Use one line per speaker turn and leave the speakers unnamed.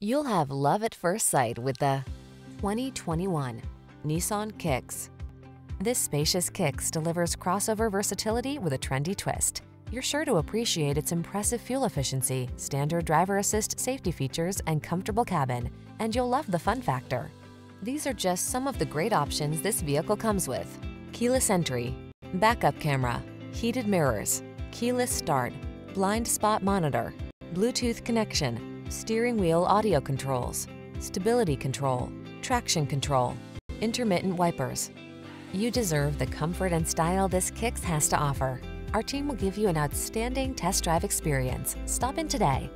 You'll have love at first sight with the 2021 Nissan Kicks. This spacious Kicks delivers crossover versatility with a trendy twist. You're sure to appreciate its impressive fuel efficiency, standard driver assist safety features, and comfortable cabin, and you'll love the fun factor. These are just some of the great options this vehicle comes with. Keyless entry, backup camera, heated mirrors, keyless start, blind spot monitor, Bluetooth connection, steering wheel audio controls, stability control, traction control, intermittent wipers. You deserve the comfort and style this Kicks has to offer. Our team will give you an outstanding test drive experience. Stop in today.